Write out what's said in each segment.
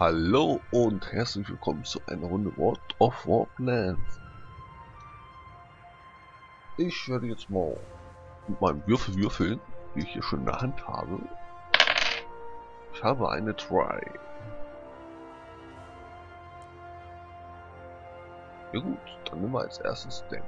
Hallo und herzlich willkommen zu einer Runde World of Warplanes. Ich werde jetzt mal mit meinem Würfel würfeln, wie ich hier schon in der Hand habe. Ich habe eine Try. Ja gut, dann nehmen wir als erstes den.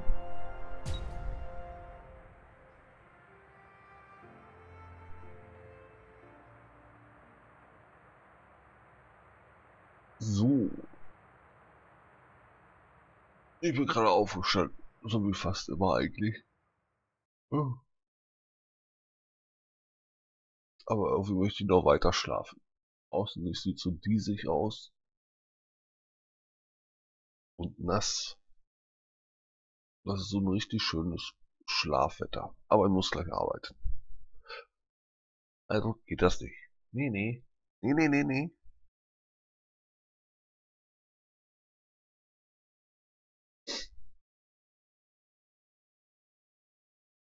Ich bin gerade aufgestanden, so wie fast immer eigentlich. Aber irgendwie möchte ich noch weiter schlafen. Außen sieht so diesig aus. Und nass. Das ist so ein richtig schönes Schlafwetter. Aber ich muss gleich arbeiten. Also geht das nicht. Nee, nee. Nee, nee, nee, nee.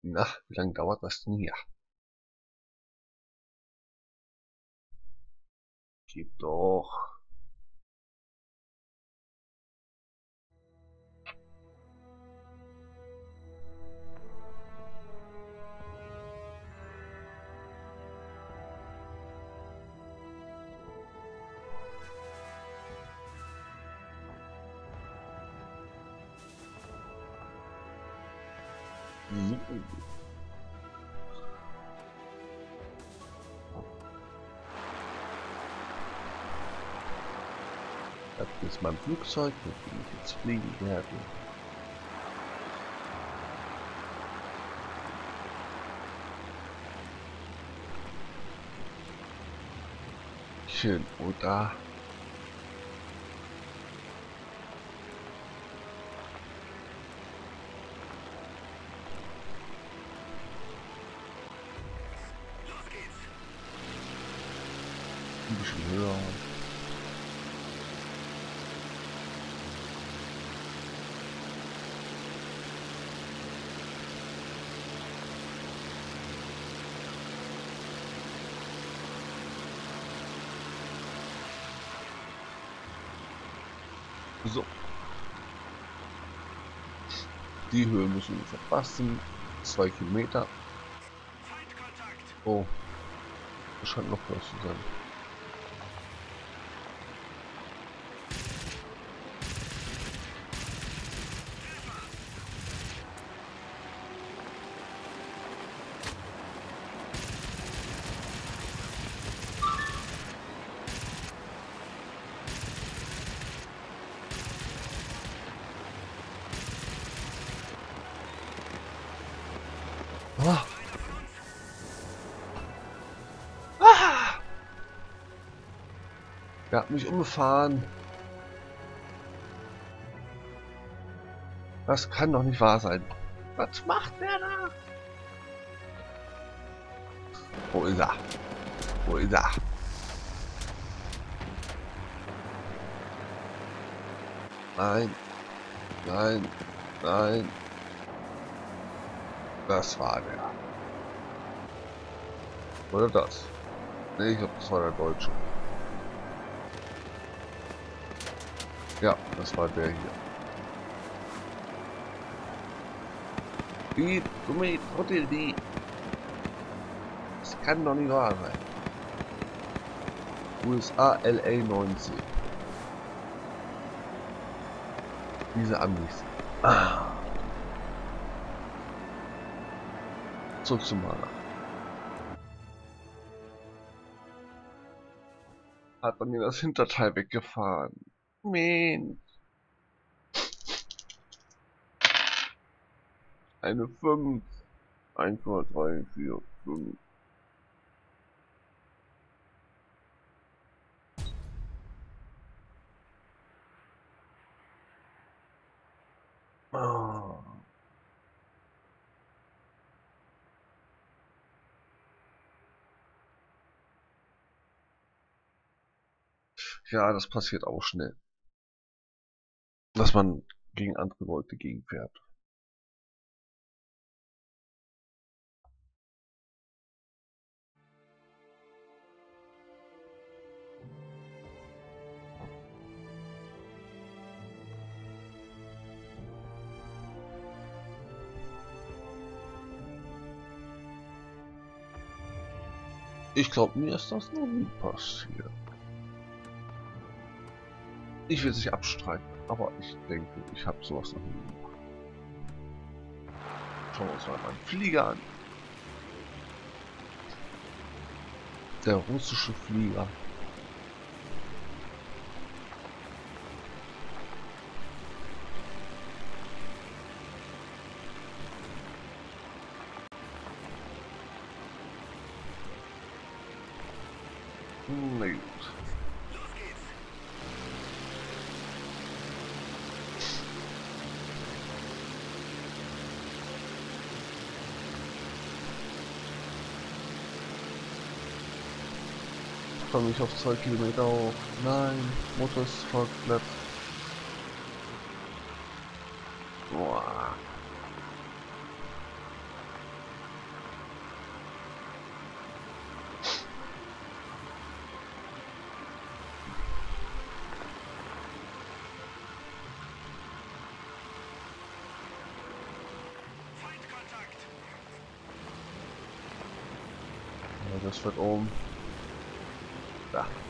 Na, wie lange dauert das denn hier? Gib doch. Das ist mein Flugzeug, mit dem ich jetzt fliegen werde. Schön, oder? Ein bisschen höher. So. Die Höhe müssen wir verpassen. Zwei Kilometer. Oh. Das scheint noch was zu sein. Er hat mich umgefahren. Das kann doch nicht wahr sein. Was macht der da? Wo ist er? Wo ist er? Nein. Nein. Nein. Das war der. Oder das? Ne, ich glaube, das war der Deutsche. Ja, das war der hier. Wie, Gummi, Trottel, wie? Das kann doch nicht wahr sein. USA LA 19. Diese Amis. Ah. Zurück zum Maler. Hat man mir das Hinterteil weggefahren. Mensch. Eine 5. 1, 2, 3, 4, 5. Ah. Ja, das passiert auch schnell dass man gegen andere Leute gegenfährt. Ich glaube, mir ist das noch nie passiert. Ich will sich abstreiten aber ich denke, ich habe sowas noch nie gemacht. Schauen wir uns mal meinen Flieger an. Der russische Flieger. Na gut. Komme ich auf 2 Kilometer auf. Nein, Motor ist voll. Boah. Das wird oben. Ah.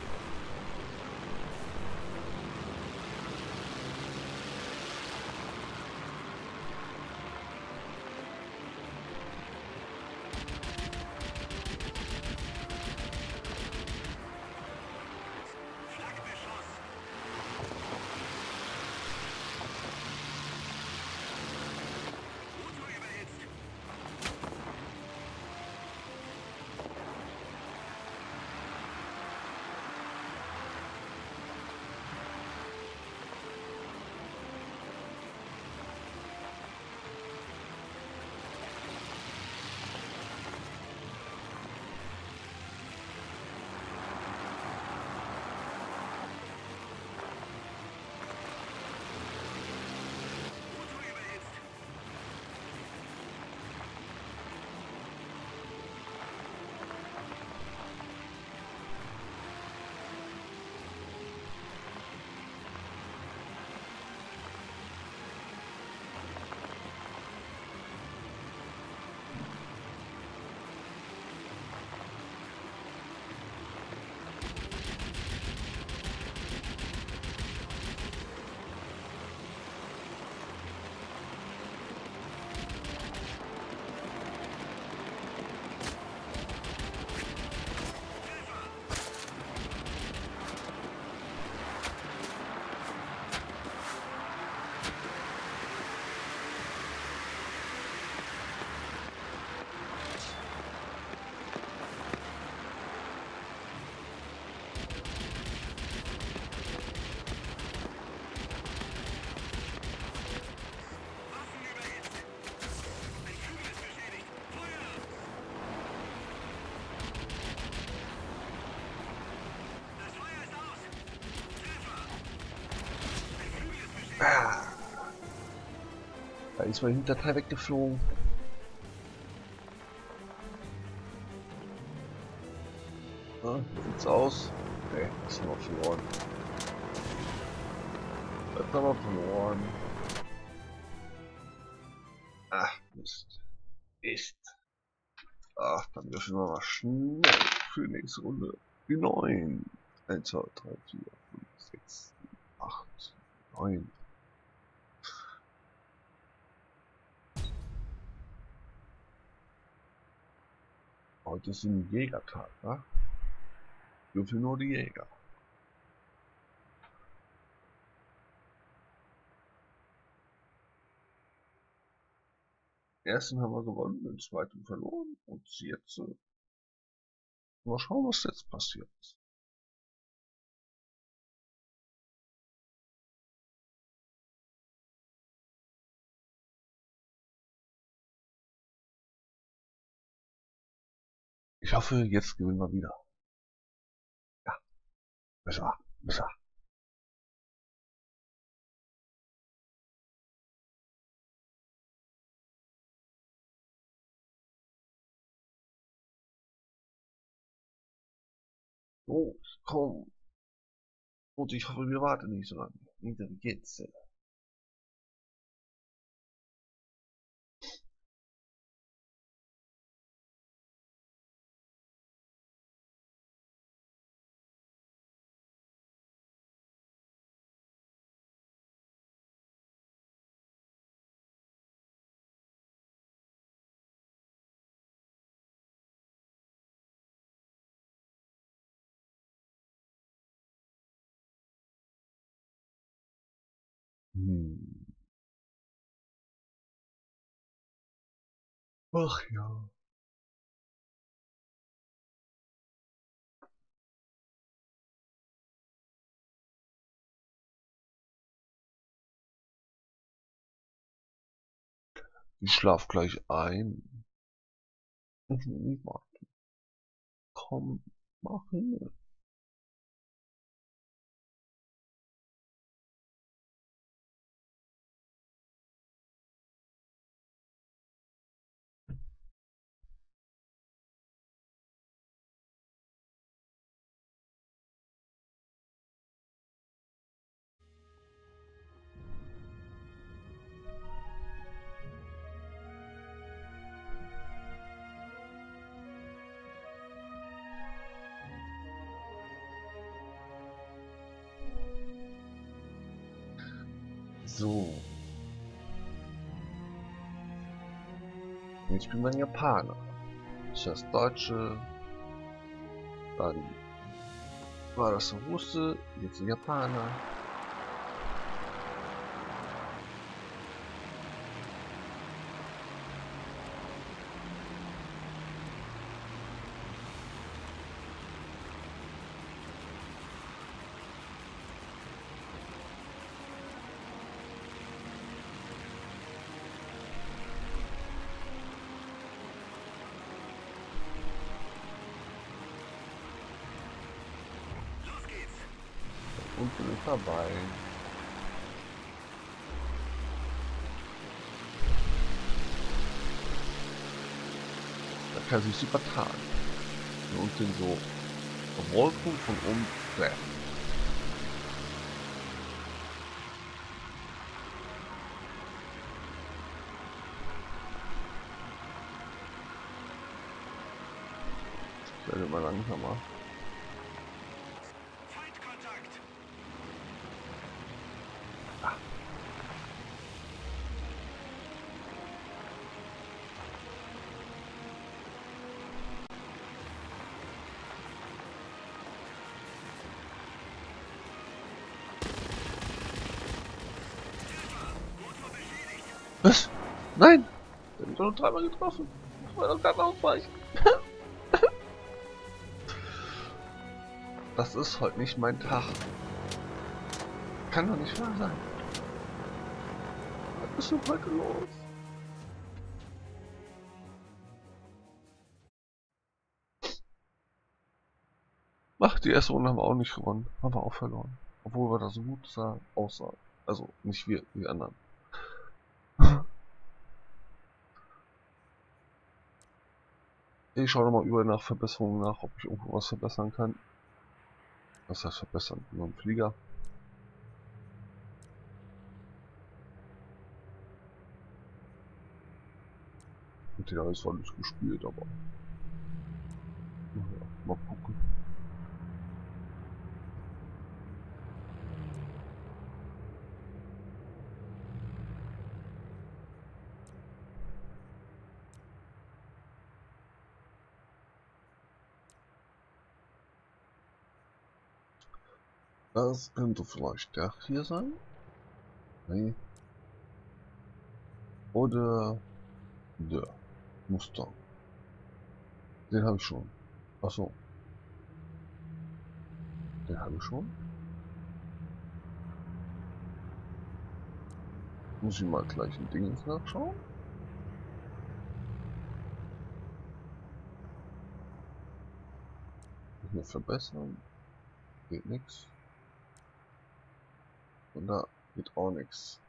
Da ist mein Hinterteil weggeflogen. Na, sieht's aus? Ne, ist noch verloren. Das haben wir verloren. Ach, Mist. Ist. Ach, dann dürfen wir mal schnell für die nächste Runde. Die 9. 1, 2, 3, 4, 5, 6, 8, 9. Heute ist ein Jägertag, wa? Dürfen nur die Jäger. Den ersten haben wir gewonnen, den zweiten verloren und jetzt äh, mal schauen, was jetzt passiert. Ich hoffe, jetzt gewinnen wir wieder. Ja. Besser, besser. Los, komm. Und ich hoffe, wir warten nicht so lange. Wieder Hm. Ach ja. Ich schlaf gleich ein. Niemand. Komm, machen. So. Jetzt bin man Japaner. Zuerst Deutsche, dann war das ein Russe, jetzt ein Japaner. Bin ich dabei. Da kann sich super tarnen. Und den so Wolken von oben treffen. Ich werde mal langsamer. Was? Nein! Ich hab mich dreimal getroffen. Ich wollte doch gerade ausweichen. das ist heute nicht mein Tag. Kann doch nicht wahr sein. Ist denn heute los? Ach, die erste Runde haben wir auch nicht gewonnen. Haben wir auch verloren. Obwohl wir da so gut sah, aussahen. Also nicht wir, die anderen. Ich schaue nochmal über nach Verbesserungen nach, ob ich irgendwo was verbessern kann. Was heißt verbessern? Nur ein Flieger. Der ist alles gespielt, aber. Ja, mal gucken. Das könnte vielleicht der hier sein. Nee. Oder der Mustang. Den habe ich schon. Achso. Den habe ich schon. Muss ich mal gleich ein Ding nachschauen. Hier verbessern. Geht nichts. Und da geht auch nichts.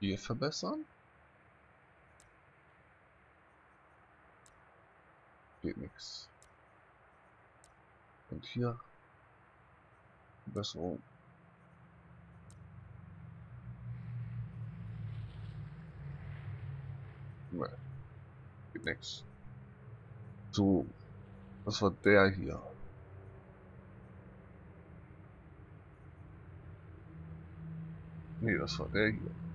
Hier verbessern. Geht nichts. Und hier Verbesserung. Nee. Geht nichts. So. Was war der hier? Nee, das war der hier.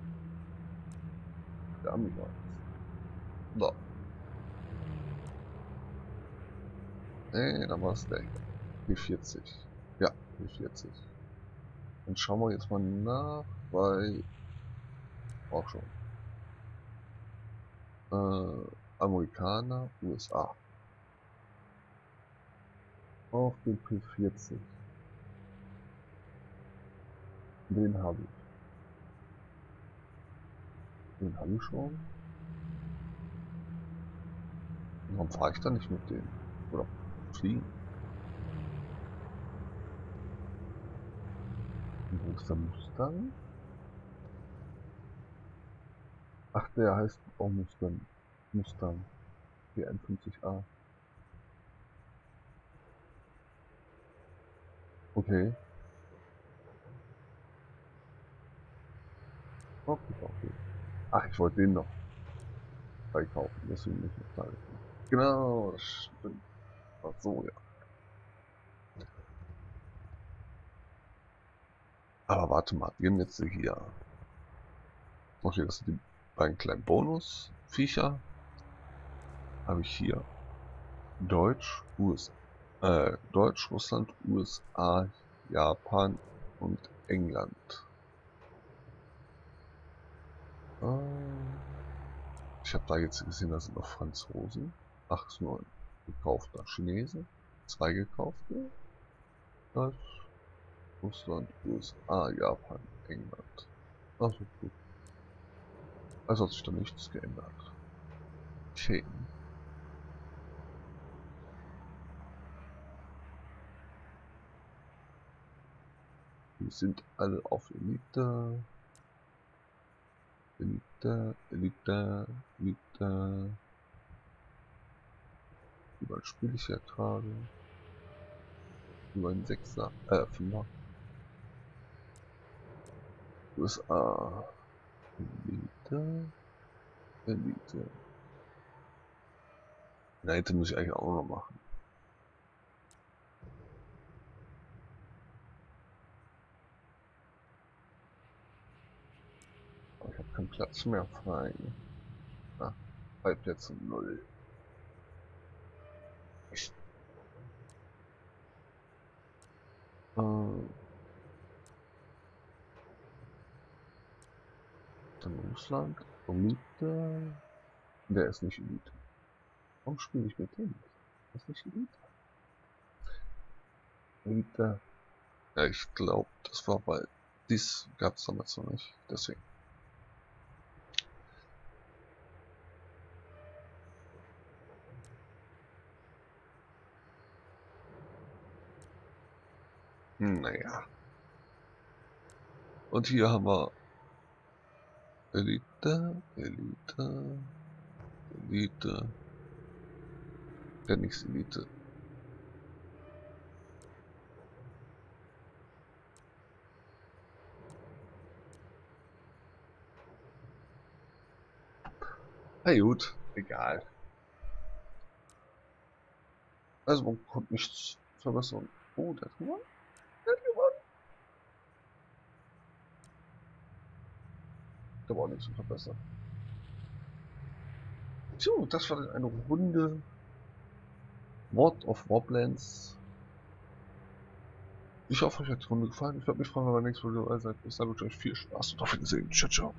Der Amiga. Da. Nee, da war es der hier. P40. Ja, die 40. Dann schauen wir jetzt mal nach bei auch schon. Äh, Amerikaner, USA. Auf den P40. Den habe ich. Den habe ich schon. Warum fahre ich da nicht mit dem? Oder fliegen? Wo ist der Mustang? Ach, der heißt auch Mustang. Mustang. G51A. Okay. Okay, okay. Ach, ich wollte den noch freikaufen, deswegen nicht noch da. Genau, das stimmt. Ach so, ja. Aber warte mal, wir haben jetzt hier. Okay, das sind die beiden kleinen Bonus-Viecher. Habe ich hier Deutsch, USA, äh, Deutsch, Russland, USA, Japan und England. Äh, ich habe da jetzt gesehen, da sind noch Franzosen. Ach, ist nur gekaufter Chinese. Zwei gekaufte. Das Russland, USA, Japan, England. Also gut. Also hat sich da nichts geändert. Okay. Die sind alle auf Elite. Elite, Elite, Elite. Über ein spiele ich gerade. Über ein Sechser, äh, Fünfer. USA. Elite. Elite. Elite muss ich eigentlich auch noch machen. Keinen Platz mehr frei. Ah, drei Plätze null. Echt. Äh, dann Russland, Elite. Der ist nicht Elite. Warum spiele ich mit dem? Das ist nicht Elite. Elite. Ja, ich glaube, das war bei dies gab es damals noch nicht. Deswegen. Naja. Und hier haben wir Elite, Elite, Elite. Ja, nichts Elite. Na gut, egal. Also man konnte nichts verbessern. Oh, der hat gewonnen. Der hat gewonnen. Da war nichts zu verbessern. So, das war dann eine Runde World of Warplanes. Ich hoffe, euch hat die Runde gefallen. Ich würde mich freuen, wenn ihr beim nächsten Video dabei seid. Ich euch viel Spaß und auf Wiedersehen. Ciao, ciao.